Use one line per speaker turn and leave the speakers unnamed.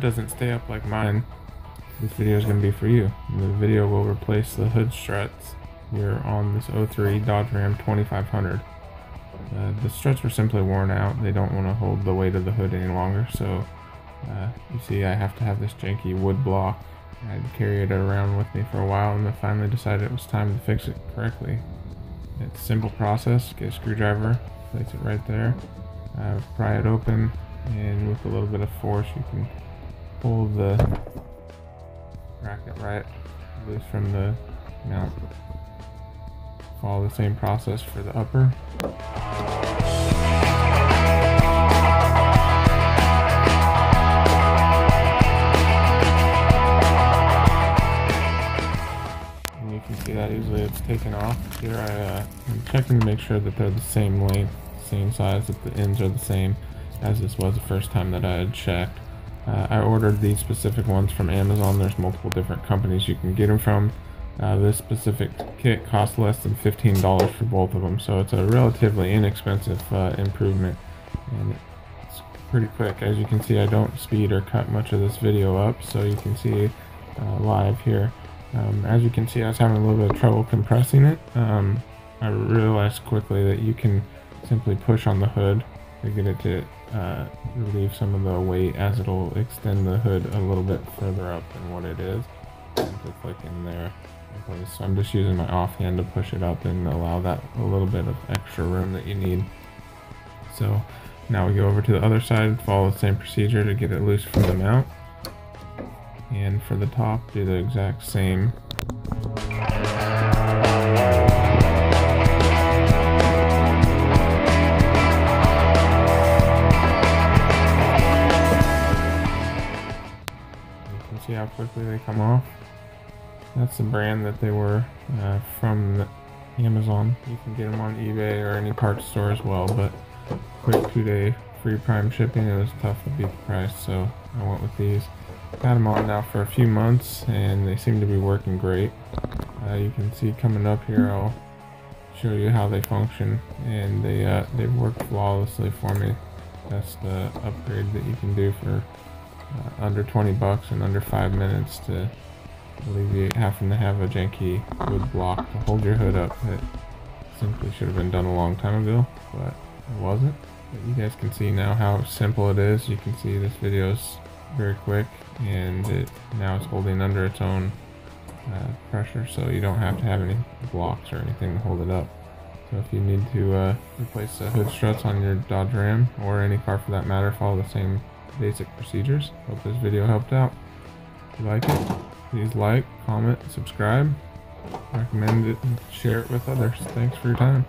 doesn't stay up like mine, this video is going to be for you. The video will replace the hood struts here on this 03 Dodge Ram 2500. Uh, the struts were simply worn out. They don't want to hold the weight of the hood any longer, so uh, you see I have to have this janky wood block. I'd carried it around with me for a while and I finally decided it was time to fix it correctly. It's a simple process. Get a screwdriver, place it right there, uh, pry it open, and with a little bit of force you can pull the bracket right loose from the mount. Follow the same process for the upper. And you can see that easily it's taken off. Here I, uh, I'm checking to make sure that they're the same length, same size, that the ends are the same as this was the first time that I had checked. Uh, I ordered these specific ones from Amazon. There's multiple different companies you can get them from. Uh, this specific kit costs less than $15 for both of them, so it's a relatively inexpensive uh, improvement. And it's pretty quick. As you can see, I don't speed or cut much of this video up, so you can see uh, live here. Um, as you can see, I was having a little bit of trouble compressing it. Um, I realized quickly that you can simply push on the hood to get it to uh, relieve some of the weight as it'll extend the hood a little bit further up than what it is. Simply click in there. So I'm just using my offhand to push it up and allow that a little bit of extra room that you need. So now we go over to the other side, follow the same procedure to get it loose from the mount. And for the top, do the exact same. Can see how quickly they come off. That's the brand that they were uh, from Amazon. You can get them on eBay or any parts store as well, but quick two-day free prime shipping. It was tough to beat the price, so I went with these. Got them on now for a few months, and they seem to be working great. Uh, you can see coming up here, I'll show you how they function, and they uh, they work flawlessly for me. That's the upgrade that you can do for uh, under 20 bucks and under five minutes to alleviate having to have a janky wood block to hold your hood up. It simply should have been done a long time ago, but it wasn't. But you guys can see now how simple it is. You can see this video is very quick and it now it's holding under its own uh, pressure so you don't have to have any blocks or anything to hold it up. So if you need to uh, replace the hood struts on your Dodge Ram or any car for that matter, follow the same basic procedures. Hope this video helped out. If you like it, please like, comment, subscribe, recommend it, and share it with others. Thanks for your time.